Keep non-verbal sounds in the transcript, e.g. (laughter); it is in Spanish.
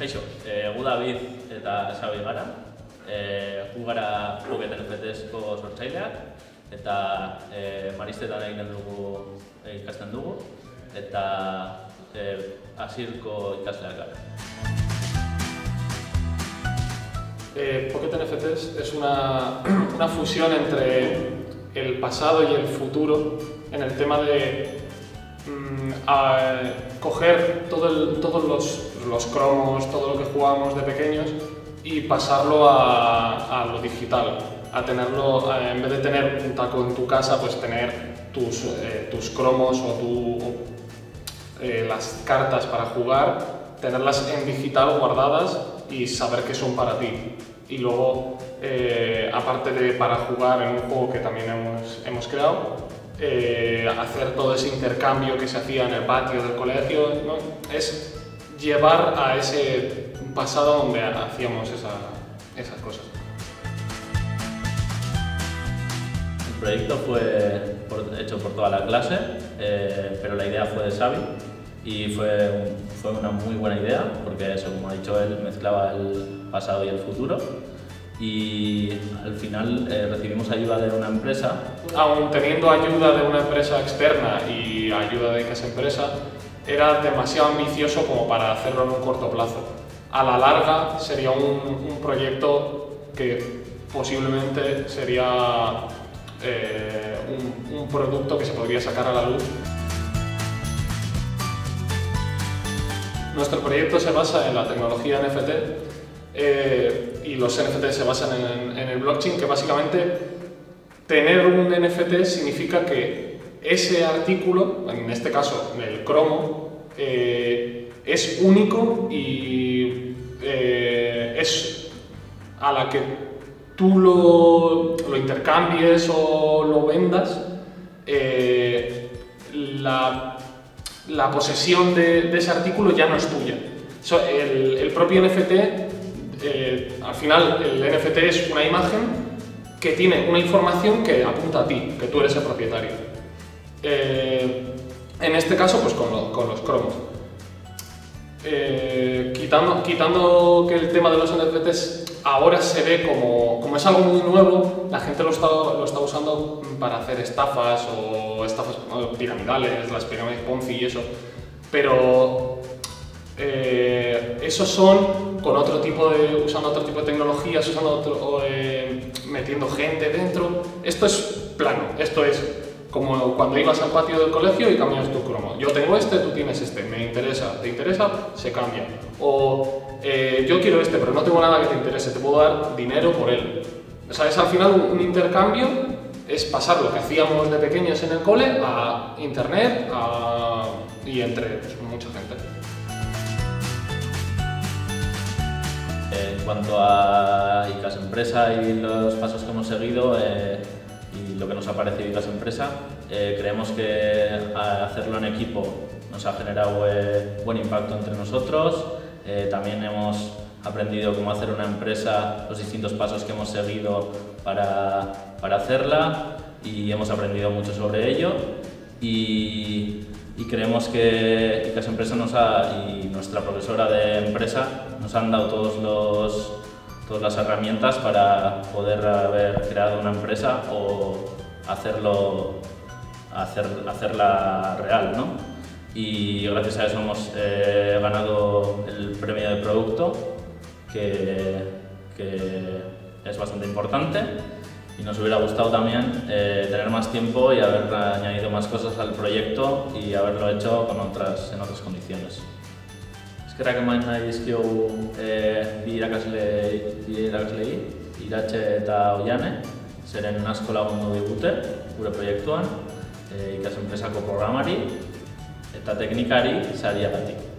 Kaixo, e, gu David eta Xabi gara. E, gu gara Pocket NFTsko sortzaileak eta e, maristetan egiten dugu ikasten dugu eta e, asirko ikasleak gara. Eh, Pocket NFTs es una, (clears throat) una fusión entre el pasado y el futuro en el tema de a- coger todo el- todos los, los cromos, todo lo que jugábamos de pequeños y pasarlo a, a lo digital, a tenerlo, en vez de tener un taco en tu casa, pues tener tus, eh, tus cromos o tu, eh, las cartas para jugar, tenerlas en digital guardadas y saber que son para ti. Y luego, eh, aparte de para jugar en un juego que también hemos, hemos creado, eh, hacer todo ese intercambio que se hacía en el patio del colegio, ¿no? es llevar a ese pasado donde hacíamos esa- esas cosas. El proyecto fue hecho por toda la clase, eh, pero la idea fue de Xavi y fue, fue una muy buena idea porque, como ha dicho él, mezclaba el pasado y el futuro. Y al final eh, recibimos ayuda de una empresa aun teniendo ayuda de una empresa externa y ayuda de esa empresa, era demasiado ambicioso como para hacerlo en un corto plazo. A la larga sería un, proyecto que posiblemente sería eh, un producto que se podría sacar a la luz. Nuestro proyecto se basa en la tecnología NFT eh, y los NFT se basan en, el blockchain, que básicamente tener un NFT significa que ese artículo, en este caso el cromo, eh, es único y eh, es a la que tú lo, lo intercambies o lo vendas, la, la posesión de, ese artículo ya no es tuya. El, el propio NFT, eh, al final el NFT es una imagen que tiene una información que apunta a ti, que tú eres el propietario. Eh, en este caso, pues con, lo- con los cromos. Eh, quitando, que el tema de los NFTs ahora se ve como, como es algo muy nuevo, la gente lo está, lo está usando para hacer estafas o estafas piramidales, las pirámides Ponzi y eso. Pero esos son con otro tipo de, usando otro tipo de tecnologías, usando otro, eh, metiendo gente dentro. Esto es plano, esto es como cuando ibas al patio del colegio y cambias tu cromo. Yo tengo este, tú tienes este, me interesa, ¿te interesa? Se cambia. O eh, yo quiero este, pero no tengo nada que te interese, te puedo dar dinero por él. O sea, es al final un, intercambio, es pasar lo que hacíamos de pequeños en el cole a internet a- y entre mucha gente. Cuanto a ICAS Empresa y los pasos que hemos seguido eh, y lo que nos ha parecido ICAS Empresa, eh, creemos que hacerlo en equipo nos ha generado eh, buen impacto entre nosotros. Eh, también hemos aprendido cómo hacer una empresa, los distintos pasos que hemos seguido para, para hacerla y hemos aprendido mucho sobre ello. Y, y creemos que ICAS Empresa nos ha, y nuestra profesora de empresa nos han dado todos los, todas las herramientas para poder haber creado una empresa o hacerlo, hacer, hacerla real. ¿no? Y gracias a eso hemos eh, ganado el premio de producto, que, que es bastante importante. Y nos hubiera gustado también eh, tener más tiempo y haber añadido más cosas al proyecto y haberlo hecho con otras, en otras condiciones. Eskerrak eman nahi dizkiogu eh, bi irakasle, bi irakaslei, Iratxe eta Oiane, zeren asko lagundu digute gure proiektuan, eh, ikas enpresako programari eta teknikari sariagatik.